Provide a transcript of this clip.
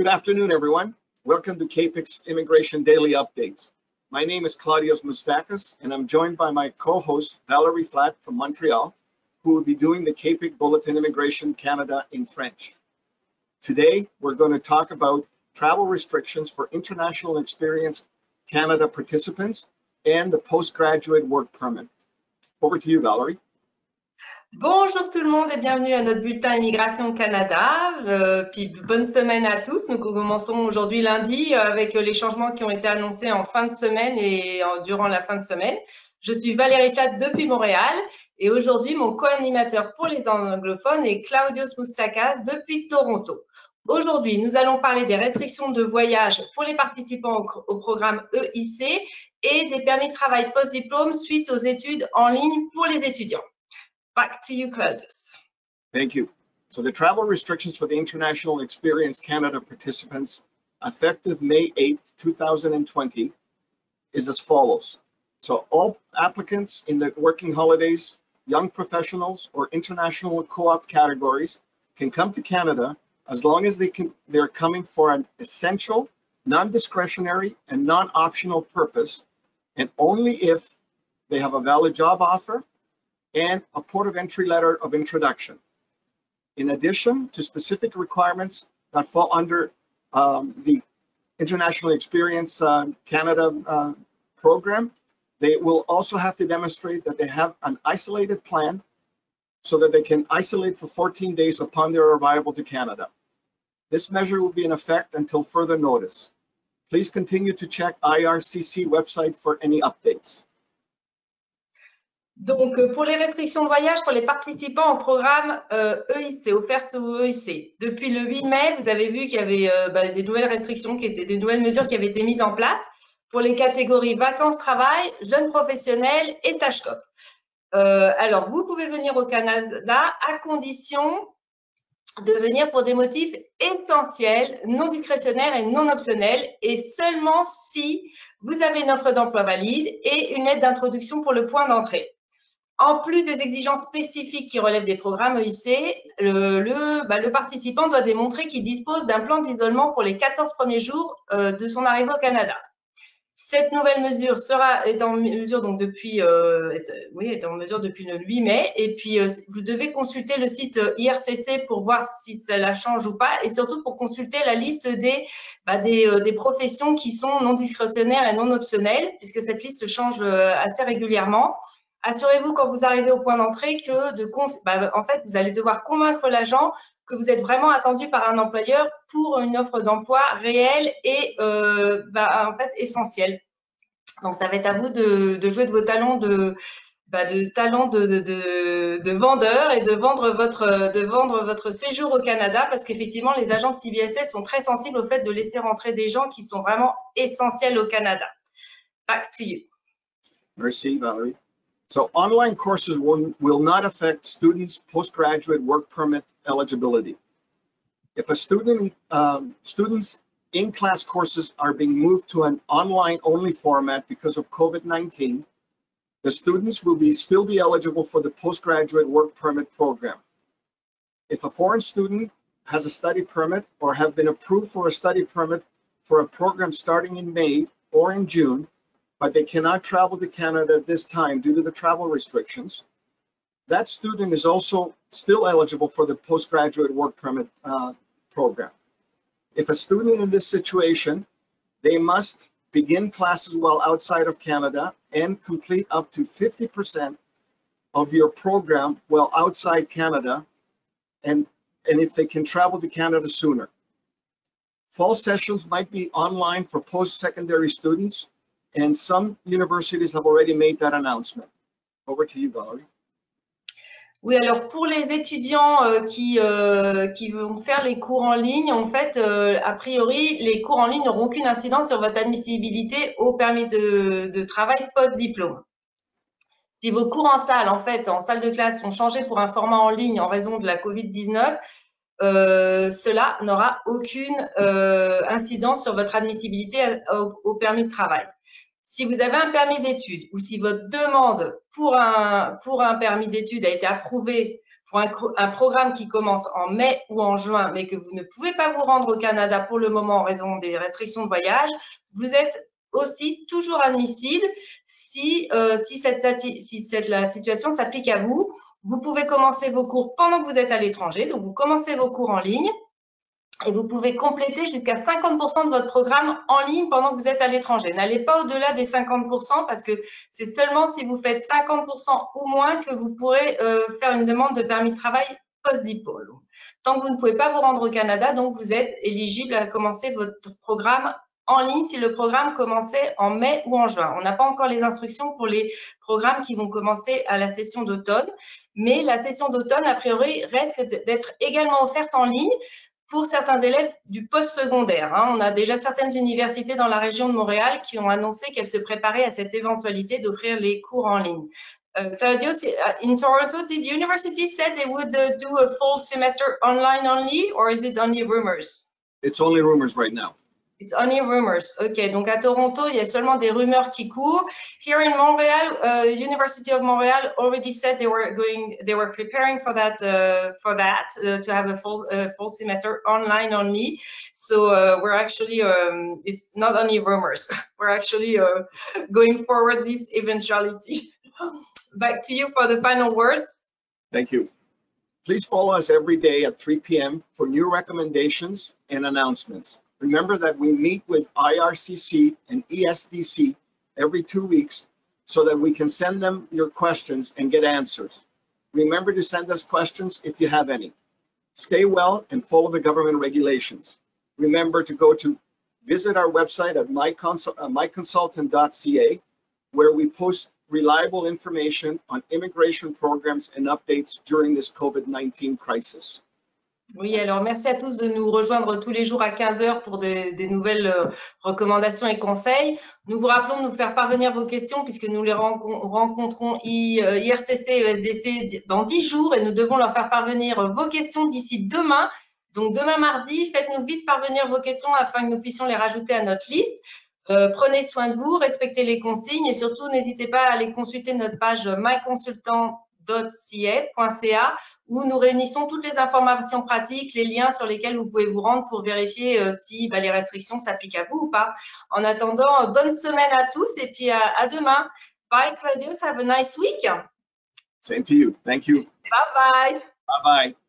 Good afternoon, everyone. Welcome to CAPEX Immigration Daily Updates. My name is Claudius Mustakis, and I'm joined by my co-host, Valerie Flat from Montreal, who will be doing the CAPEC Bulletin Immigration Canada in French. Today, we're going to talk about travel restrictions for International Experience Canada participants and the postgraduate work permit. Over to you, Valerie. Bonjour tout le monde et bienvenue à notre bulletin Immigration Canada. Euh, puis bonne semaine à tous. Nous commençons aujourd'hui lundi avec les changements qui ont été annoncés en fin de semaine et en, durant la fin de semaine. Je suis Valérie Flat depuis Montréal et aujourd'hui mon co-animateur pour les anglophones est Claudius Mustakas depuis Toronto. Aujourd'hui, nous allons parler des restrictions de voyage pour les participants au, au programme EIC et des permis de travail post-diplôme suite aux études en ligne pour les étudiants. Back to you, Claudius. Thank you. So the travel restrictions for the International Experience Canada participants effective May 8th, 2020 is as follows. So all applicants in the working holidays, young professionals, or international co-op categories can come to Canada as long as they can, they're coming for an essential, non-discretionary, and non-optional purpose, and only if they have a valid job offer and a port of entry letter of introduction. In addition to specific requirements that fall under um, the International Experience uh, Canada uh, program, they will also have to demonstrate that they have an isolated plan so that they can isolate for 14 days upon their arrival to Canada. This measure will be in effect until further notice. Please continue to check IRCC website for any updates. Donc, euh, pour les restrictions de voyage pour les participants au programme euh, EIC, offert sous EIC, depuis le 8 mai, vous avez vu qu'il y avait euh, bah, des nouvelles restrictions, qui étaient des nouvelles mesures qui avaient été mises en place pour les catégories vacances-travail, jeunes professionnels et stage-cop. Euh, alors, vous pouvez venir au Canada à condition de venir pour des motifs essentiels, non discrétionnaires et non optionnels, et seulement si vous avez une offre d'emploi valide et une aide d'introduction pour le point d'entrée. En plus des exigences spécifiques qui relèvent des programmes EIC, bah, le participant doit démontrer qu'il dispose d'un plan d'isolement pour les 14 premiers jours euh, de son arrivée au Canada. Cette nouvelle mesure sera est en mesure donc depuis euh, depuis le 8 mai et puis euh, vous devez consulter le site IRCC pour voir si cela change ou pas et surtout pour consulter la liste des bah, professions qui sont non discrétionnaires et non optionnelles puisque cette liste change assez régulièrement Assurez-vous quand vous arrivez au point d'entrée que bah, en fait, vous allez devoir convaincre l'agent que vous êtes vraiment attendu par un employeur pour une offre d'emploi réelle et euh, bah, en fait essentielle. Donc, ça va être à vous de, jouer de vos talents de, bah, de de, de, de, vendeur et de vendre votre séjour au Canada parce qu'effectivement les agents de CBSL sont très sensibles au fait de laisser rentrer des gens qui sont vraiment essentiels au Canada. Back to you. Merci Valérie. So online courses will, will not affect students' postgraduate work permit eligibility. If a student, um, students in-class courses are being moved to an online-only format because of COVID-19, the students will be still be eligible for the postgraduate work permit program. If a foreign student has a study permit or have been approved for a study permit for a program starting in May or in June, but they cannot travel to Canada at this time due to the travel restrictions, that student is also still eligible for the postgraduate work permit uh, program. If a student in this situation, they must begin classes while outside of Canada and complete up to 50% of your program while outside Canada, and, and if they can travel to Canada sooner. Fall sessions might be online for post-secondary students and some universities have already made that announcement. Over to you, Valerie. Oui, alors pour les étudiants euh, qui, euh, qui vont faire les cours en ligne, en fait, euh, a priori, les cours en ligne n'auront aucune incidence sur votre admissibilité au permis de, de travail post-diplôme. Si vos cours en salle, en fait, en salle de classe, sont changés pour un format en ligne en raison de la Covid-19, euh, cela n'aura aucune euh, incidence sur votre admissibilité au, au permis de travail si vous avez un permis d'études ou si votre demande pour un, pour un permis d'études a été approuvée pour un, un, programme qui commence en mai ou en juin, mais que vous ne pouvez pas vous rendre au Canada pour le moment en raison des restrictions de voyage, vous êtes aussi toujours admissible si, euh, si, cette, si cette, la situation s'applique à vous. Vous pouvez commencer vos cours pendant que vous êtes à l'étranger, donc vous commencez vos cours en ligne et vous pouvez compléter jusqu'à 50% de votre programme en ligne pendant que vous êtes à l'étranger. N'allez pas au-delà des 50% parce que c'est seulement si vous faites 50% ou moins que vous pourrez euh, faire une demande de permis de travail post-diplôme. Tant que vous ne pouvez pas vous rendre au Canada, donc vous êtes éligible à commencer votre programme en ligne si le programme commençait en mai ou en juin. On n'a pas encore les instructions pour les programmes qui vont commencer à la session d'automne, mais la session d'automne, a priori, risque d'être également offerte en ligne pour certains élèves du post-secondaire. Hein. On a déjà certaines universités dans la région de Montréal qui ont annoncé qu'elles se préparaient à cette éventualité d'offrir les cours en ligne. Uh, Claudio, uh, in Toronto, did university say they would uh, do a full semester online only, or is it only rumors? It's only rumors right now. It's only rumors. OK, donc à Toronto, il y a seulement des rumeurs qui courent. Here in Montreal, uh, University of Montreal already said they were going, they were preparing for that, uh, for that uh, to have a full, uh, full semester online only. So uh, we're actually, um, it's not only rumors. we're actually uh, going forward this eventuality. Back to you for the final words. Thank you. Please follow us every day at 3 p.m. for new recommendations and announcements. Remember that we meet with IRCC and ESDC every two weeks so that we can send them your questions and get answers. Remember to send us questions if you have any. Stay well and follow the government regulations. Remember to go to visit our website at uh, myconsultant.ca where we post reliable information on immigration programs and updates during this COVID-19 crisis. Oui, alors merci à tous de nous rejoindre tous les jours à 15 heures pour des, nouvelles euh, recommandations et conseils. Nous vous rappelons de nous faire parvenir vos questions puisque nous les rencontrons IRCC et ESDC dans 10 jours et nous devons leur faire parvenir vos questions d'ici demain. Donc demain mardi, faites-nous vite parvenir vos questions afin que nous puissions les rajouter à notre liste. Euh, prenez soin de vous, respectez les consignes et surtout n'hésitez pas à aller consulter notre page My Consultant .ca où nous réunissons toutes les informations pratiques, les liens sur lesquels vous pouvez vous rendre pour vérifier euh, si bah, les restrictions s'appliquent à vous ou pas. En attendant, euh, bonne semaine à tous et puis à, à demain. Bye Claudius, have a nice week. Same to you. Thank you. Bye bye. Bye bye.